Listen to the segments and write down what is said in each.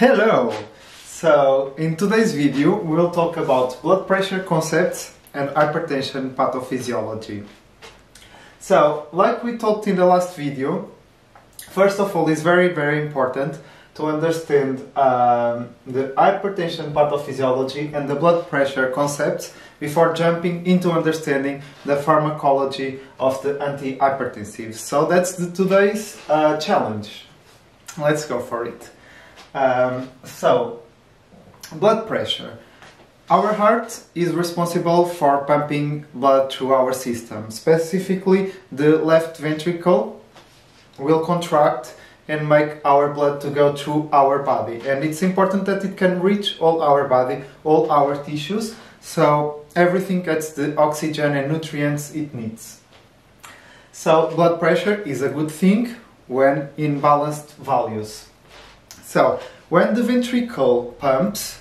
Hello! So, in today's video, we'll talk about blood pressure concepts and hypertension pathophysiology. So, like we talked in the last video, first of all, it's very, very important to understand um, the hypertension pathophysiology and the blood pressure concepts before jumping into understanding the pharmacology of the antihypertensives. So, that's the, today's uh, challenge. Let's go for it. Um, so, blood pressure. Our heart is responsible for pumping blood through our system. Specifically, the left ventricle will contract and make our blood to go through our body. And it's important that it can reach all our body, all our tissues, so everything gets the oxygen and nutrients it needs. So, blood pressure is a good thing when in balanced values. So, when the ventricle pumps,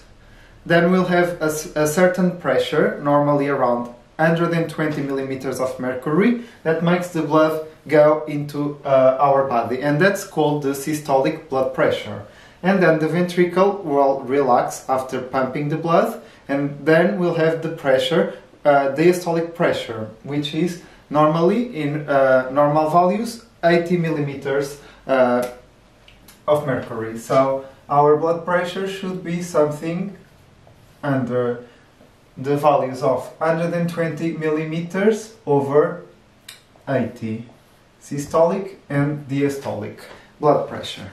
then we'll have a, a, certain pressure, normally around 120 millimeters of mercury, that makes the blood go into uh, our body, and that's called the systolic blood pressure. And then the ventricle will relax after pumping the blood, and then we'll have the pressure, uh, diastolic pressure, which is normally in uh, normal values 80 millimeters uh, of mercury. So our blood pressure should be something under the values of 120 millimeters over 80 systolic and diastolic blood pressure.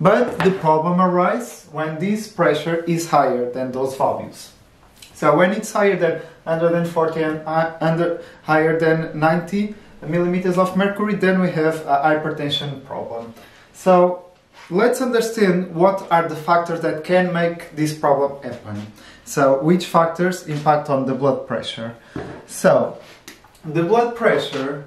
But the problem arises when this pressure is higher than those values. So when it's higher than 140 and uh, under higher than 90 millimeters of mercury, then we have a hypertension problem. So let's understand what are the factors that can make this problem happen. So, which factors impact on the blood pressure? So, the blood pressure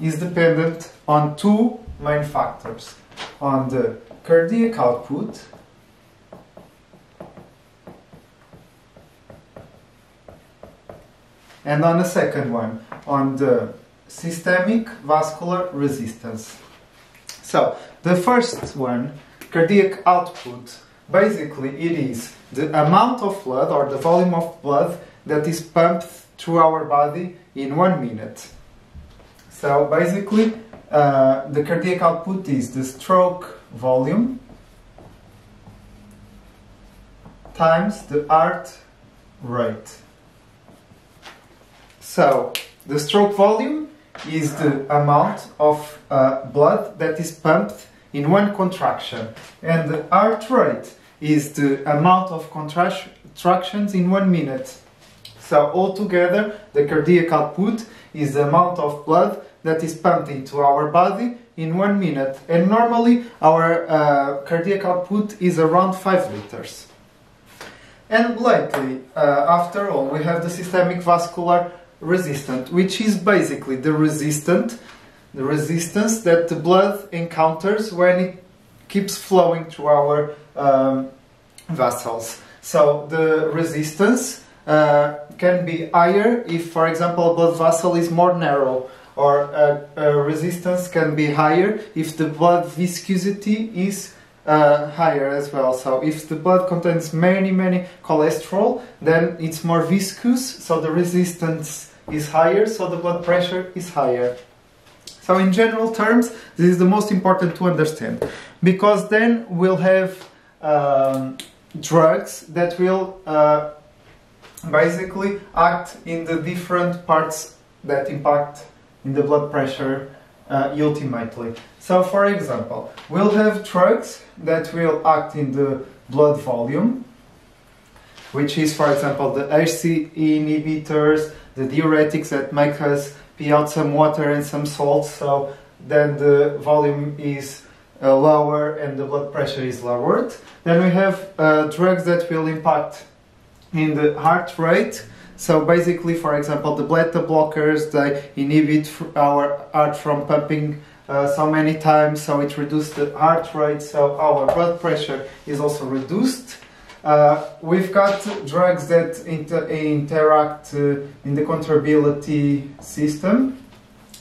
is dependent on two main factors on the cardiac output and on the second one on the systemic vascular resistance. So, the first one, cardiac output, basically it is the amount of blood or the volume of blood that is pumped through our body in one minute. So, basically, uh, the cardiac output is the stroke volume times the heart rate. So, the stroke volume is the amount of uh, blood that is pumped in one contraction. And the heart rate is the amount of contractions in one minute. So altogether, the cardiac output is the amount of blood that is pumped into our body in one minute. And normally, our uh, cardiac output is around 5 liters. And lately, uh, after all, we have the systemic vascular resistant, which is basically the resistant, the resistance that the blood encounters when it keeps flowing through our um, vessels. So the resistance uh, can be higher if, for example, a blood vessel is more narrow, or resistance can be higher if the blood viscosity is uh, higher as well. So if the blood contains many, many cholesterol, then it's more viscous, so the resistance is higher, so the blood pressure is higher. So in general terms, this is the most important to understand, because then we'll have um, drugs that will uh, basically act in the different parts that impact in the blood pressure uh, ultimately. So for example, we'll have drugs that will act in the blood volume, which is for example the ACE inhibitors, the diuretics that make us pee out some water and some salt, so then the volume is uh, lower and the blood pressure is lowered. Then we have uh, drugs that will impact in the heart rate. So basically, for example, the beta blockers, they inhibit our heart from pumping uh, so many times, so it reduces the heart rate, so our blood pressure is also reduced. Uh, we've got drugs that inter interact uh, in the contractility system.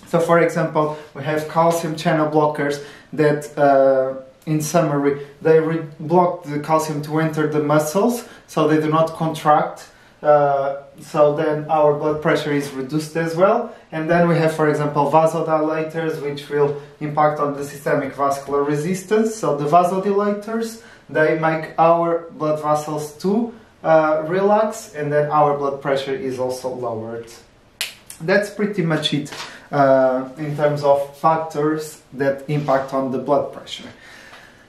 So, for example, we have calcium channel blockers that uh, in summary, they block the calcium to enter the muscles, so they do not contract. Uh, so then our blood pressure is reduced as well. And then we have, for example, vasodilators, which will impact on the systemic vascular resistance. So the vasodilators, they make our blood vessels to uh, relax, and then our blood pressure is also lowered. That's pretty much it uh, in terms of factors that impact on the blood pressure.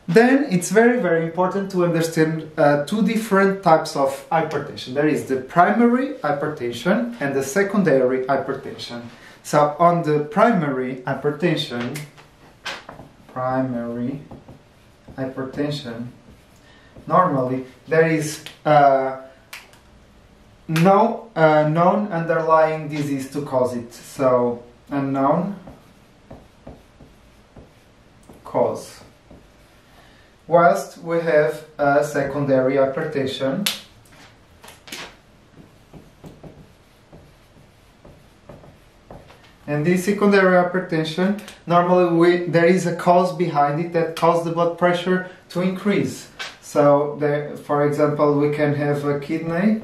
Then it's very, very important to understand uh, two different types of hypertension. There is the primary hypertension and the secondary hypertension. So on the primary hypertension, primary hypertension, normally there is uh, no uh, known underlying disease to cause it. So unknown cause. Whilst we have a secondary hypertension, And this secondary hypertension, normally we, there is a cause behind it that causes the blood pressure to increase. So, there, for example, we can have a kidney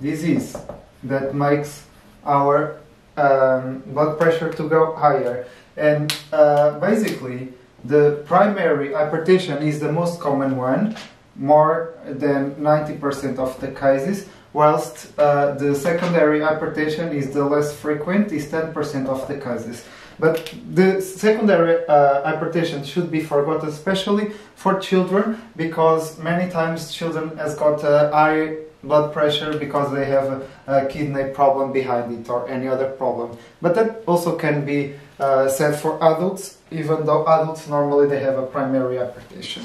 disease that makes our um, blood pressure to go higher. And uh, basically, the primary hypertension is the most common one, more than 90% of the cases, whilst uh, the secondary hypertension is the less frequent, is 10% of the cases. But the secondary uh, hypertension should be forgotten, especially for children, because many times children has got a high blood pressure because they have a, a, kidney problem behind it or any other problem. But that also can be uh, said for adults, even though adults normally they have a primary hypertension.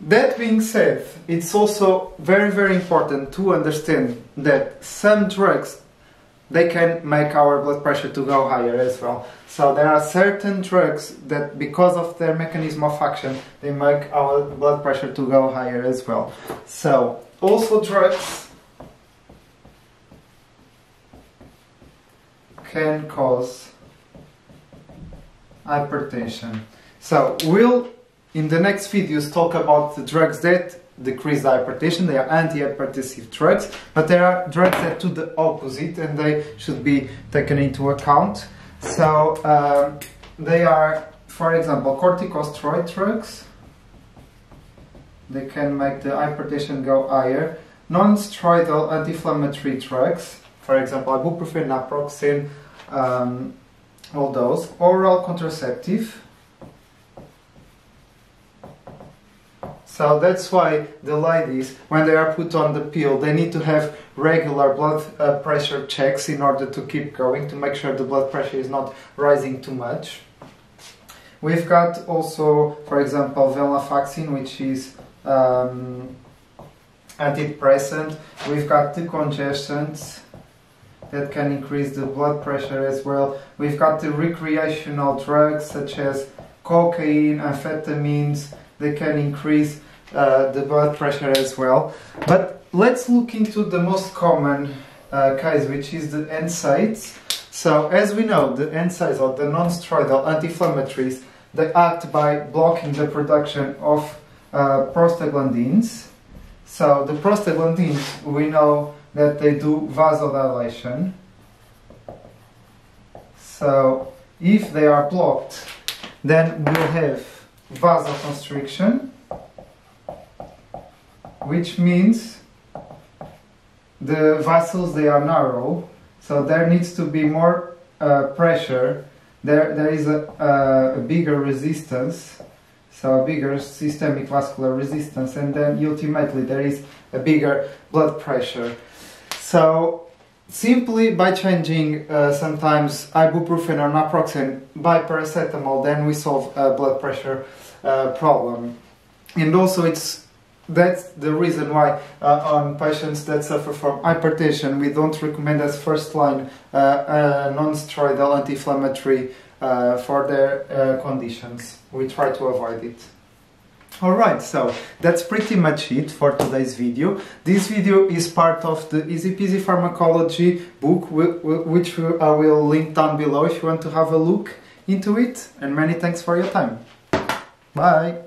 That being said, it's also very very important to understand that some drugs they can make our blood pressure to go higher as well. So there are certain drugs that because of their mechanism of action, they make our blood pressure to go higher as well. So also drugs can cause hypertension. So we'll in the next videos talk about the drugs that decrease the hypertension. They are antihypertensive drugs, but there are drugs that do the opposite and they should be taken into account. So um, they are, for example, corticosteroid drugs. They can make the hypertension go higher. Non-steroidal anti-inflammatory drugs, for example, ibuprofen, naproxen, um, all those. Oral contraceptive So that's why the ladies, when they are put on the pill, they need to have regular blood uh, pressure checks in order to keep going, to make sure the blood pressure is not rising too much. We've got also, for example, venlafaxine, which is um, antidepressant. We've got decongestants that can increase the blood pressure as well. We've got the recreational drugs such as cocaine, amphetamines, they can increase uh, the blood pressure as well. But let's look into the most common uh, case, which is the NSAIDs. So as we know, the NSAIDs or the non-steroidal anti-inflammatories, they act by blocking the production of uh, prostaglandins. So the prostaglandins, we know that they do vasodilation. So if they are blocked, then we'll have vasoconstriction which means the vessels they are narrow so there needs to be more uh, pressure. There there is a, a, bigger resistance so a bigger systemic vascular resistance and then ultimately there is a bigger blood pressure. So simply by changing uh, sometimes ibuprofen or naproxen by paracetamol then we solve a blood pressure uh, problem and also it's that's the reason why uh, on patients that suffer from hypertension we don't recommend as first line uh, non-steroidal anti-inflammatory uh, for their uh, conditions. We try to avoid it. Alright, so that's pretty much it for today's video. This video is part of the Easy Peasy Pharmacology book which I will link down below if you want to have a look into it and many thanks for your time. Bye!